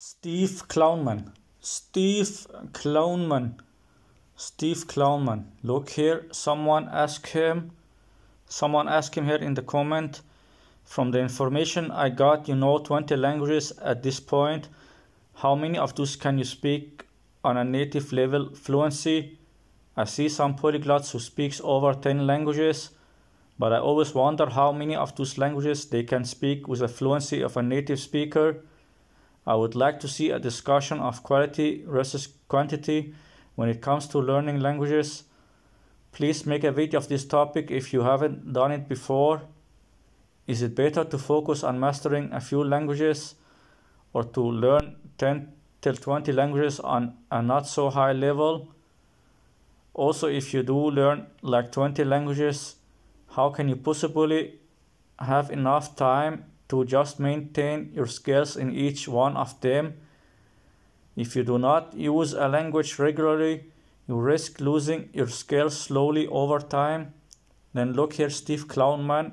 Steve Clownman. Steve Clownman. Steve Clownman. Look here. Someone asked him. Someone asked him here in the comment. From the information I got, you know 20 languages at this point. How many of those can you speak on a native level fluency? I see some polyglots who speaks over 10 languages, but I always wonder how many of those languages they can speak with the fluency of a native speaker. I would like to see a discussion of quality versus quantity when it comes to learning languages. Please make a video of this topic if you haven't done it before. Is it better to focus on mastering a few languages or to learn 10 till 20 languages on a not so high level? Also, if you do learn like 20 languages, how can you possibly have enough time to just maintain your skills in each one of them. If you do not use a language regularly, you risk losing your skills slowly over time. Then look here, Steve Clownman.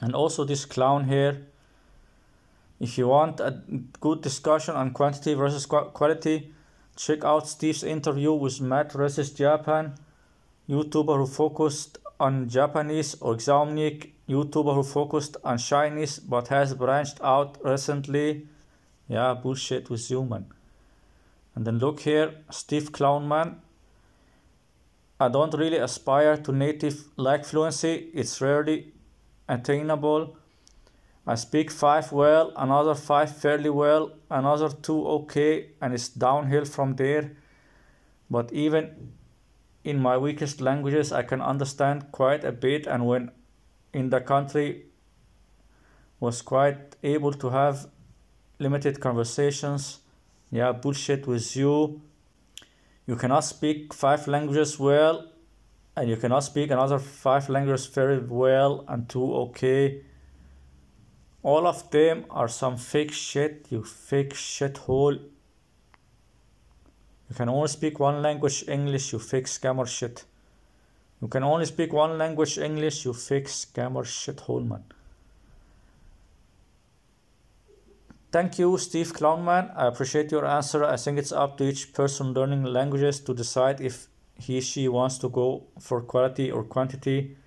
And also this clown here. If you want a good discussion on quantity versus quality, check out Steve's interview with Matt versus Japan, YouTuber who focused on Japanese or Xiaomnik YouTuber who focused on Chinese but has branched out recently. Yeah, bullshit with human. And then look here, Steve Clownman. I don't really aspire to native like fluency. It's rarely attainable. I speak five well, another five fairly well, another two okay, and it's downhill from there. But even in my weakest languages, I can understand quite a bit, and when in the country was quite able to have limited conversations. Yeah, bullshit with you. You cannot speak five languages well, and you cannot speak another five languages very well and two okay. All of them are some fake shit, you fake shithole. You can only speak one language, English, you fake scammer shit. You can only speak one language, English, you fake scammer shithole man. Thank you, Steve Clownman. I appreciate your answer. I think it's up to each person learning languages to decide if he she wants to go for quality or quantity.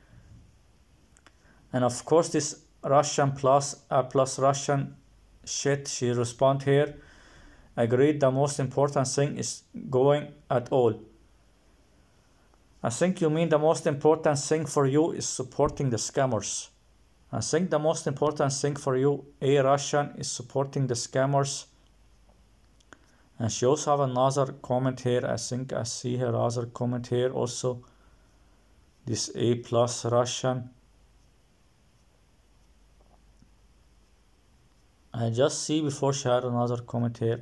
And of course, this Russian plus uh, plus Russian shit she respond here. Agreed. The most important thing is going at all. I think you mean the most important thing for you is supporting the scammers. I think the most important thing for you, A Russian, is supporting the scammers. And she also have another comment here. I think I see her other comment here also. This A plus Russian. I just see before she had another comment here.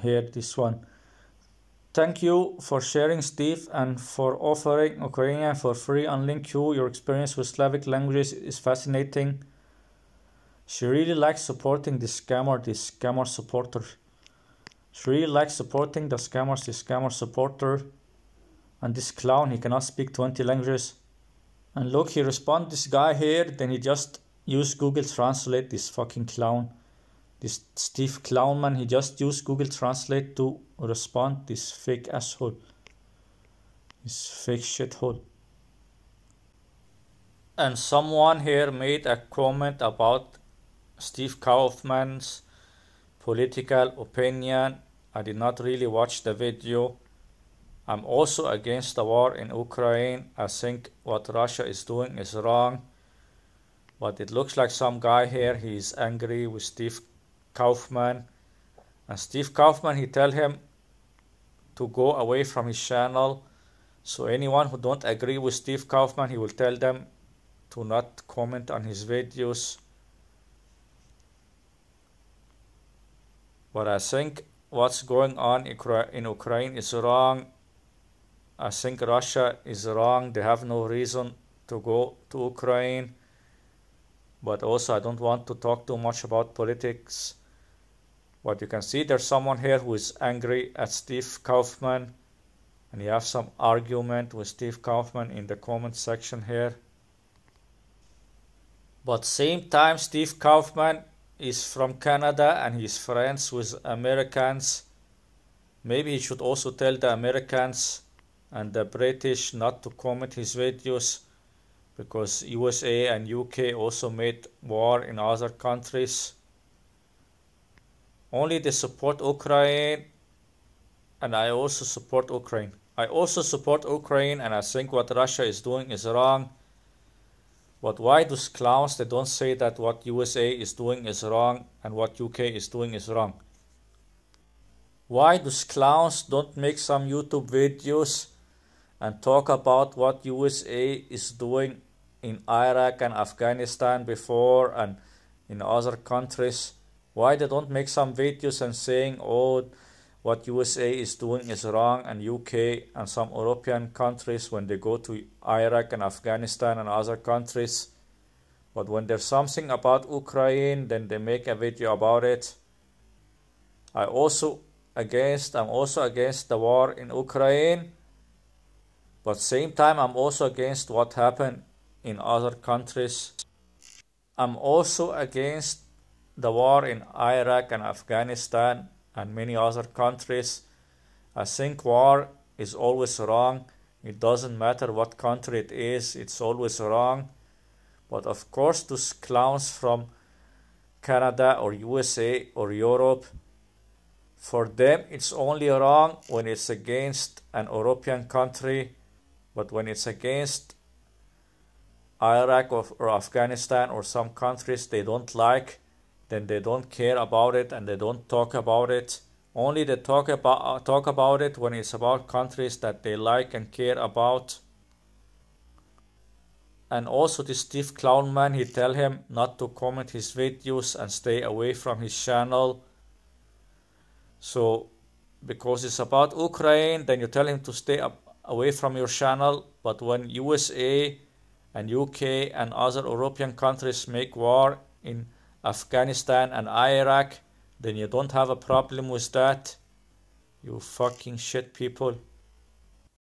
Here this one. Thank you for sharing steve and for offering ukrainian for free on LingQ your experience with slavic languages is fascinating. She really likes supporting the scammer this scammer supporter. She really likes supporting the scammers the scammer supporter. And this clown he cannot speak 20 languages. And look he respond this guy here then he just use google translate this fucking clown this Steve Clownman, he just used Google Translate to respond this fake asshole. This fake shithole. And someone here made a comment about Steve Kaufmann's political opinion. I did not really watch the video. I'm also against the war in Ukraine. I think what Russia is doing is wrong. But it looks like some guy here, he's angry with Steve Kaufmann. And Steve Kaufmann, he tell him to go away from his channel. So anyone who don't agree with Steve Kaufmann, he will tell them to not comment on his videos. But I think what's going on in Ukraine is wrong. I think Russia is wrong. They have no reason to go to Ukraine. But also, I don't want to talk too much about politics But you can see there's someone here who is angry at Steve Kaufmann. And you have some argument with Steve Kaufmann in the comment section here. But same time, Steve Kaufmann is from Canada and he's friends with Americans. Maybe he should also tell the Americans and the British not to comment his videos because USA and UK also made war in other countries. Only they support Ukraine and I also support Ukraine. I also support Ukraine and I think what Russia is doing is wrong. But why those clowns they don't say that what USA is doing is wrong and what UK is doing is wrong? Why those clowns don't make some YouTube videos and talk about what USA is doing in Iraq and Afghanistan before and in other countries? Why they don't make some videos and saying, oh, what USA is doing is wrong and UK and some European countries when they go to Iraq and Afghanistan and other countries. But when there's something about Ukraine, then they make a video about it. I also against I'm also against the war in Ukraine. But same time I'm also against what happened in other countries. I'm also against the war in Iraq and Afghanistan and many other countries. I think war is always wrong. It doesn't matter what country it is, it's always wrong. But of course, those clowns from Canada or USA or Europe, for them it's only wrong when it's against an European country, but when it's against Iraq or, or Afghanistan or some countries they don't like, then they don't care about it and they don't talk about it. Only they talk about talk about it when it's about countries that they like and care about. And also this Steve Clownman, he tell him not to comment his videos and stay away from his channel. So because it's about Ukraine, then you tell him to stay away from your channel. But when USA and UK and other European countries make war in Afghanistan and Iraq, then you don't have a problem with that. You fucking shit people.